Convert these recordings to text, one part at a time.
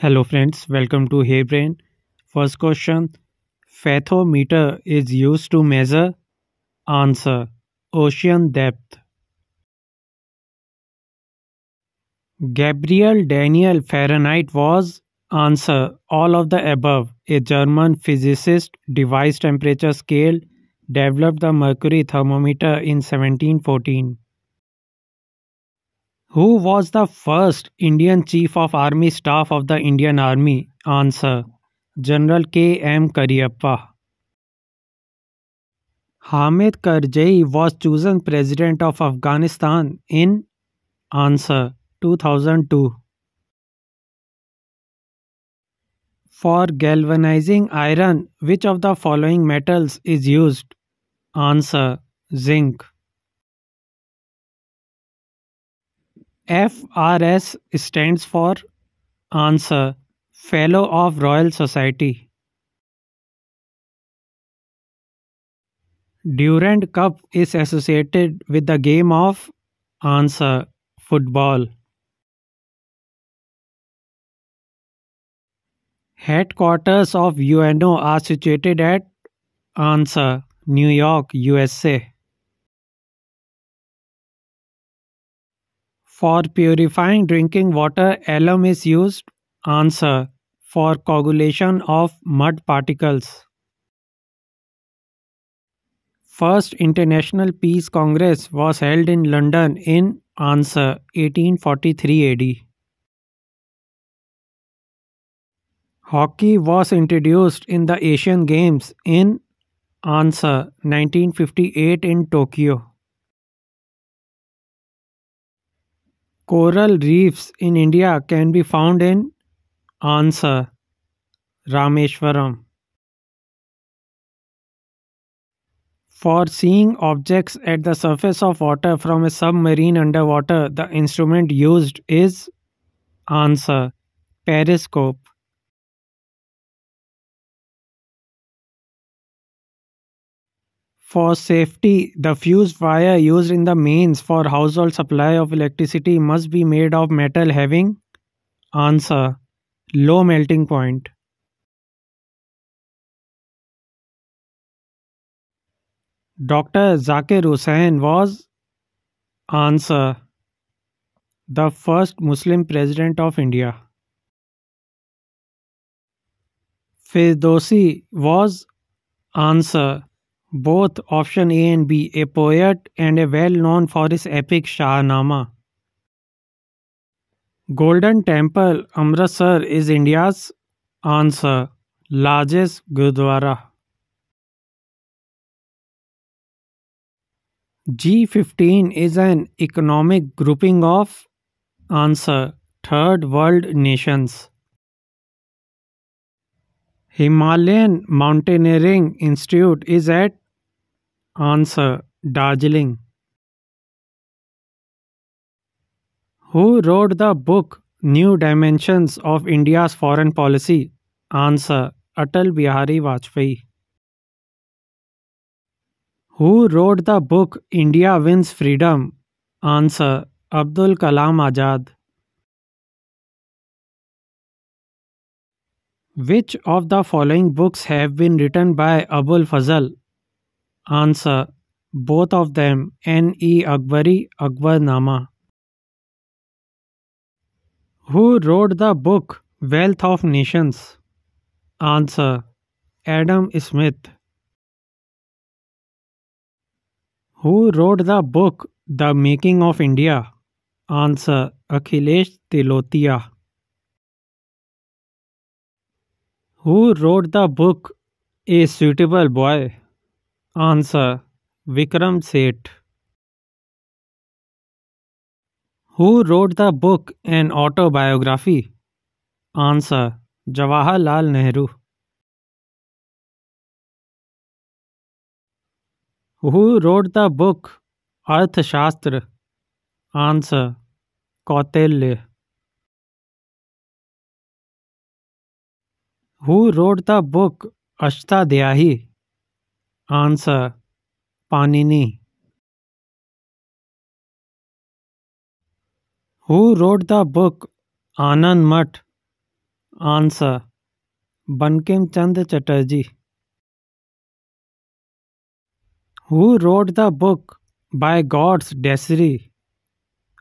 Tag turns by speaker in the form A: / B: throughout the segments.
A: Hello friends, welcome to Hey Brain. First question Fathometer is used to measure Answer Ocean depth. Gabriel Daniel Fahrenheit was Answer All of the above. A German physicist devised temperature scale, developed the mercury thermometer in 1714. Who was the first Indian Chief of Army Staff of the Indian Army? Answer General K. M. Cariappa. Hamid Karzai was chosen President of Afghanistan in Answer 2002. For galvanizing iron, which of the following metals is used? Answer Zinc. FRS stands for Answer Fellow of Royal Society. Durand Cup is associated with the game of Answer Football. Headquarters of UNO are situated at Answer New York, USA. For purifying drinking water, alum is used. Answer For coagulation of mud particles. First International Peace Congress was held in London in Answer 1843 AD. Hockey was introduced in the Asian Games in Answer 1958 in Tokyo. Coral reefs in India can be found in Answer Rameshwaram. For seeing objects at the surface of water from a submarine underwater, the instrument used is Answer Periscope. For safety, the fused wire used in the mains for household supply of electricity must be made of metal having Answer Low melting point. Dr. Zakir Hussain was Answer The first Muslim President of India. Firdausi was Answer both option A and B, a poet and a well known for his epic Shahnama. Golden Temple, Amritsar is India's answer, largest Gurdwara. G15 is an economic grouping of answer, third world nations. Himalayan Mountaineering Institute is at Answer Darjeeling. Who wrote the book New Dimensions of India's Foreign Policy? Answer Atal Bihari Vajpayee. Who wrote the book India Wins Freedom? Answer Abdul Kalam Azad. Which of the following books have been written by Abul Fazl? Answer Both of them N. E. Akbari Akbarnama. Who wrote the book Wealth of Nations? Answer Adam Smith. Who wrote the book The Making of India? Answer Akhilesh Tilotia. Who wrote the book A Suitable Boy? Answer Vikram Seth. Who wrote the book An Autobiography? Answer Jawaharlal Nehru. Who wrote the book Arthashastra? Answer Kautilya. Who wrote the book Ashta Ashtadhyayi answer Panini who wrote the book Anand Math? Answer, Bankim Chand Chatterjee. Who wrote the book by God's decree?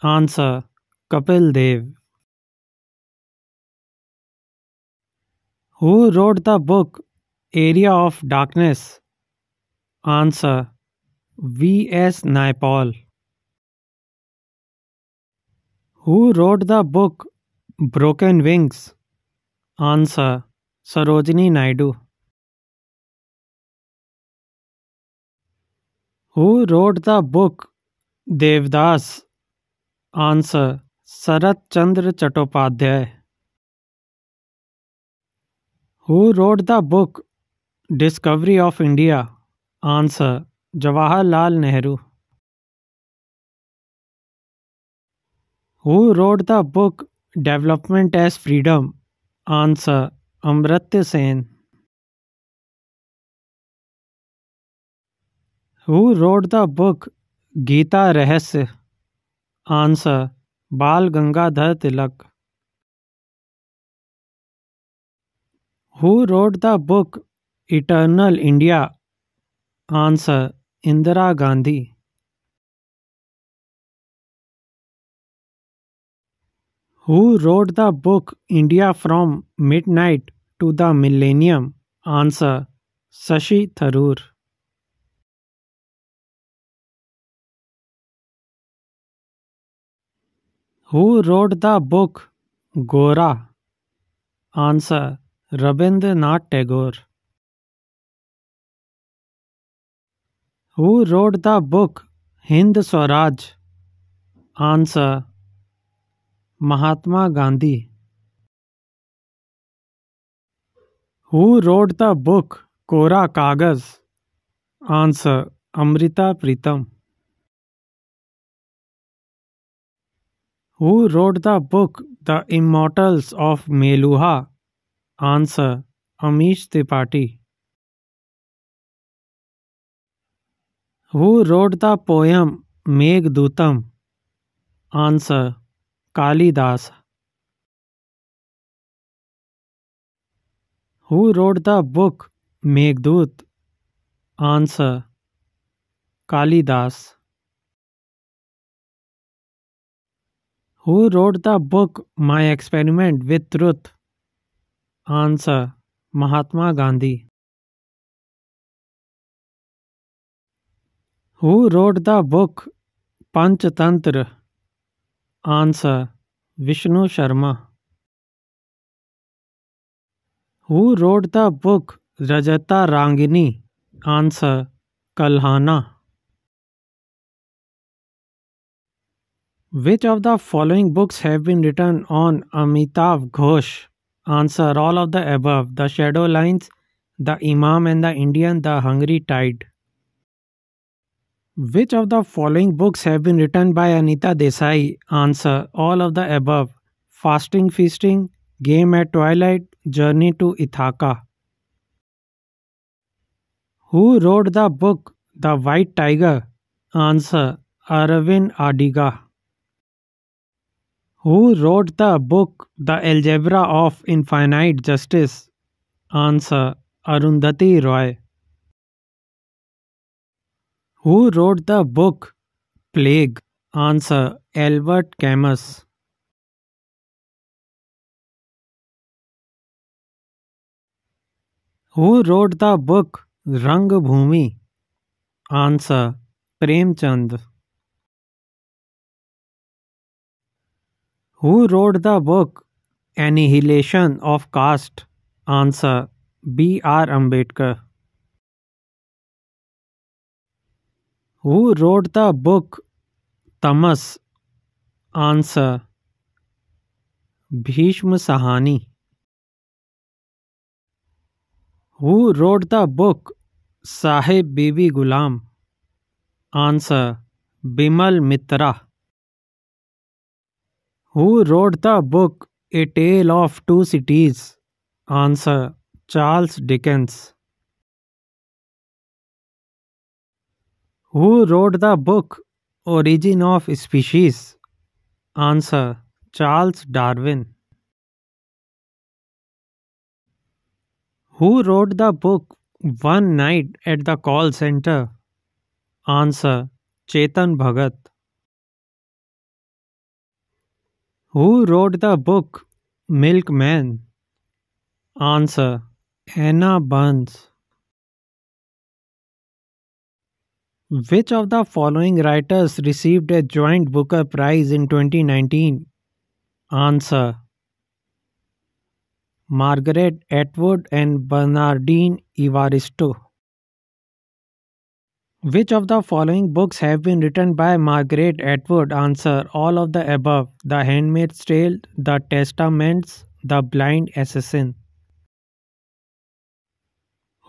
A: Answer, Kapil Dev. Who wrote the book Area of Darkness? Answer V. S. Naipaul. Who wrote the book Broken Wings? Answer Sarojini Naidu. Who wrote the book Devdas? Answer Sarat Chandra Chattopadhyay. Who wrote the book discovery of India answer Jawahar Lal Nehru who wrote the book development as freedom answer Amartya Sen who wrote the book Gita Rahasya answer Bal Gangadhar Tilak Who wrote the book Eternal India? Answer Indira Gandhi. Who wrote the book India from Midnight to the Millennium? Answer Shashi Tharoor. Who wrote the book Gora? Answer Rabindranath Tagore. Who wrote the book Hind Swaraj? Answer Mahatma Gandhi. Who wrote the book Kora Kagaz? Answer Amrita Pritam. Who wrote the book The Immortals of Meluha? Answer, Amish Tripathi. Who wrote the poem Meghadutam answer, Kalidas. Who wrote the book Meghdoot answer, Kalidas. Who wrote the book my experiment with truth Answer Mahatma Gandhi. Who wrote the book Panchatantra? Answer Vishnu Sharma. Who wrote the book Rajatarangini? Answer Kalhana. Which of the following books have been written on Amitav Ghosh? Answer all of the above The Shadow Lines, The Imam and the Indian, The Hungry Tide. Which of the following books have been written by Anita Desai? Answer all of the above Fasting Feasting, Game at Twilight, Journey to Ithaca. Who wrote the book The White Tiger? Answer Aravind Adiga. Who wrote the book The Algebra of Infinite Justice? Answer Arundhati Roy. Who wrote the book Plague? Answer Albert Camus. Who wrote the book Rang Bhumi? Answer Premchand. Who wrote the book Annihilation of Caste? Answer B. R. Ambedkar. Who wrote the book Tamas? Answer Bhishma Sahani. Who wrote the book Sahib Bibi Gulam? Answer Bimal Mitra. Who wrote the book A Tale of Two Cities? Answer Charles Dickens. Who wrote the book Origin of Species? Answer Charles Darwin. Who wrote the book One Night at the Call Center? Answer Chetan Bhagat. Who wrote the book Milkman? Answer Anna Burns. Which of the following writers received a joint Booker Prize in 2019? Answer Margaret Atwood and Bernardine Evaristo. Which of the following books have been written by Margaret Atwood? Answer All of the above The Handmaid's Tale, The Testaments, The Blind Assassin.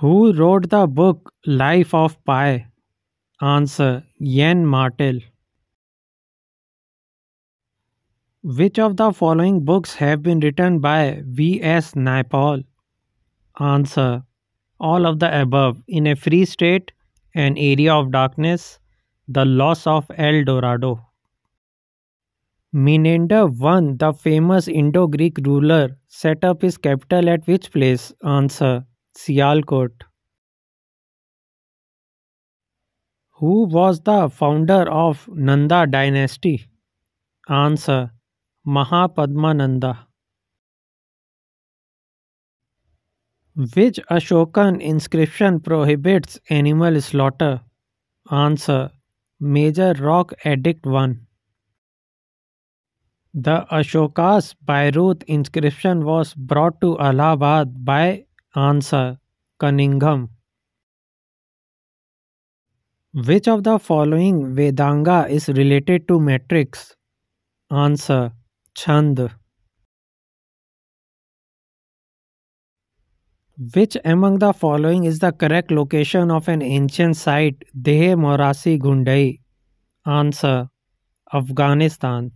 A: Who wrote the book Life of Pi? Answer Yann Martel. Which of the following books have been written by V. S. Naipaul? Answer All of the above. In a Free State, An Area of Darkness, The Loss of El Dorado. Menander I, the famous Indo Greek ruler, set up his capital at which place? Answer Sialkot. Who was the founder of Nanda dynasty? Answer Mahapadmananda. Which Ashokan inscription prohibits animal slaughter? Answer Major Rock Edict 1. The Ashoka's Bairat inscription was brought to Allahabad by Answer Cunningham. Which of the following Vedanga is related to metrics? Answer Chand. Which among the following is the correct location of an ancient site, Deh Morasi Gundai? Answer Afghanistan.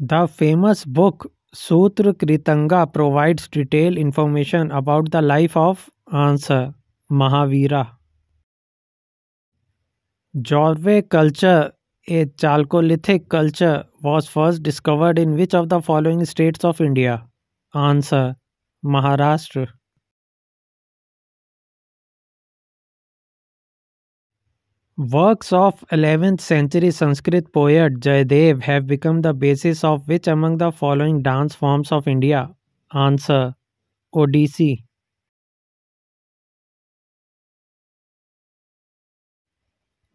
A: The famous book Sutra Kritanga provides detailed information about the life of Answer Mahavira. Jorve culture, a Chalcolithic culture, was first discovered in which of the following states of India? Answer Maharashtra. Works of 11th century Sanskrit poet Jayadev have become the basis of which among the following dance forms of India? Answer Odissi.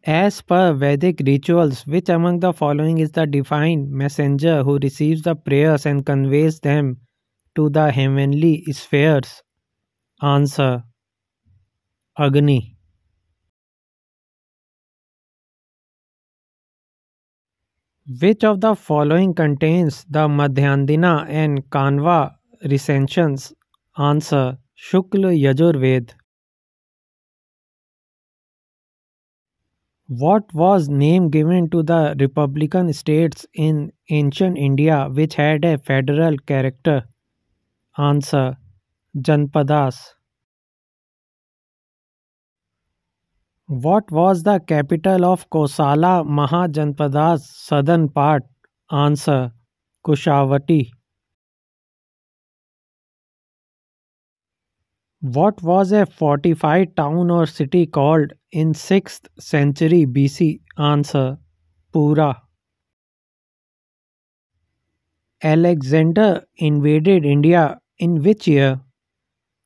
A: As per Vedic rituals, which among the following is the divine messenger who receives the prayers and conveys them to the heavenly spheres? Answer Agni. Which of the following contains the Madhyandina and Kanva recensions? Answer Shukla Yajurved. What was name given to the republican states in ancient India which had a federal character? Answer Janpadas. What was the capital of Kosala Mahajanpada's southern part? Answer Kushavati. What was a fortified town or city called in 6th century BC? Answer Pura. Alexander invaded India in which year?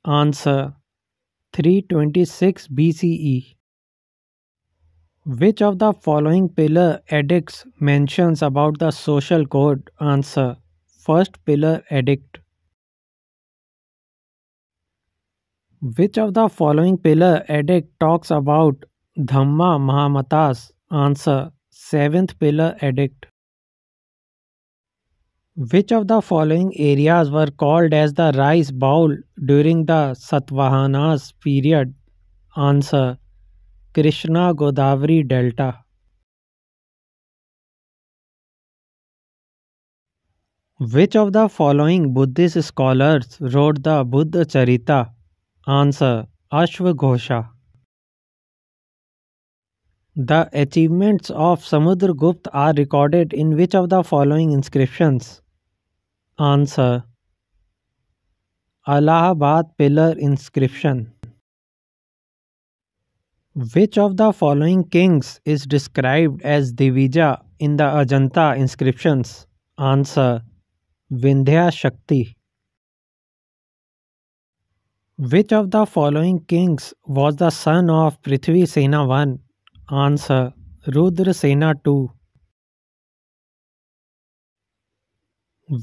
A: Answer 326 BCE. Which of the following pillar edicts mentions about the social code? Answer First pillar edict. Which of the following pillar edict talks about Dhamma Mahamatas? Answer Seventh pillar edict. Which of the following areas were called as the rice bowl during the Satavahanas period? Answer Krishna Godavari Delta. Which of the following Buddhist scholars wrote the Buddha Charita? Answer Ashvaghosha. The achievements of Samudragupta are recorded in which of the following inscriptions? Answer Allahabad pillar inscription. Which of the following kings is described as Divija in the Ajanta inscriptions? Answer Vindhya Shakti. Which of the following kings was the son of Prithvi Sena 1? Answer Rudra Sena 2.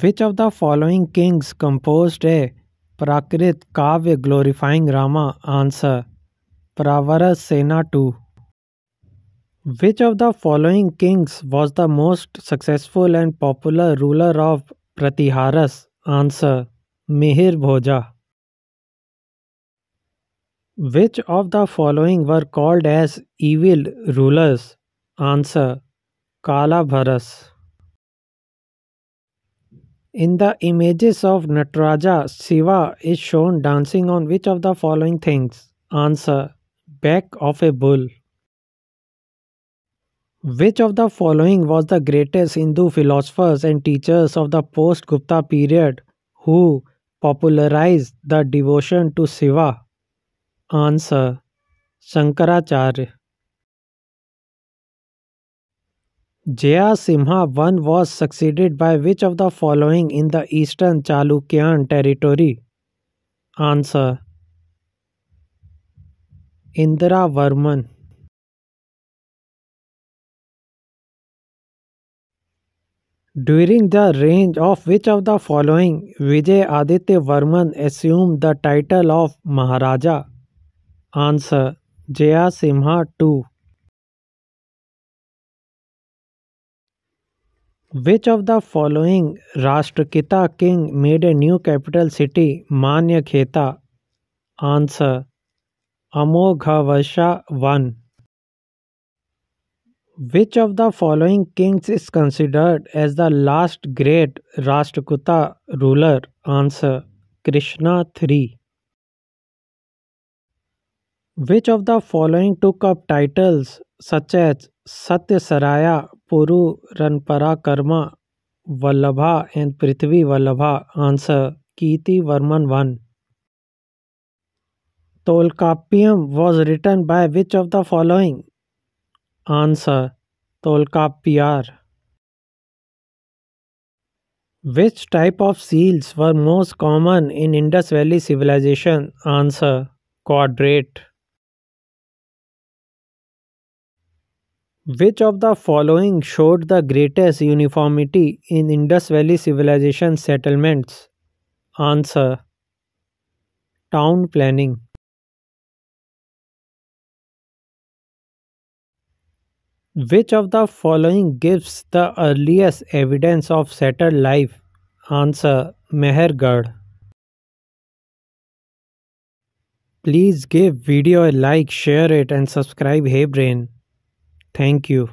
A: Which of the following kings composed a Prakrit Kavya glorifying Rama? Answer Pravarasena II. Which of the following kings was the most successful and popular ruler of Pratiharas? Answer Mihir Bhoja. Which of the following were called as evil rulers? Answer Kala Bharas. In the images of Nataraja, Shiva is shown dancing on which of the following things? Answer Back of a bull. Which of the following was the greatest Hindu philosophers and teachers of the post Gupta period who popularized the devotion to Shiva? Answer, Shankaracharya. Jaya Simha one was succeeded by which of the following in the eastern Chalukyan territory answer Indra Varman during the range of which of the following Vijay Aditya Varman assume the title of Maharaja answer, Jaya Simha two. Which of the following Rashtrakuta king made a new capital city Manyakheta? Answer Amoghavarsha one. Which of the following kings is considered as the last great Rashtrakuta ruler answer Krishna three. Which of the following took up titles such as Satyashraya, Puru, Ranaparakrama, Vallabha, and Prithvi Vallabha? Answer Kirtivarman I. Tolkappiyam was written by which of the following? Answer Tolkappiyar. Which type of seals were most common in Indus Valley civilization? Answer Quadrate. Which of the following showed the greatest uniformity in Indus Valley civilization settlements? Answer Town planning. Which of the following gives the earliest evidence of settled life? Answer Mehrgarh. Please give video a like, share it and subscribe Hey Brain. Thank you.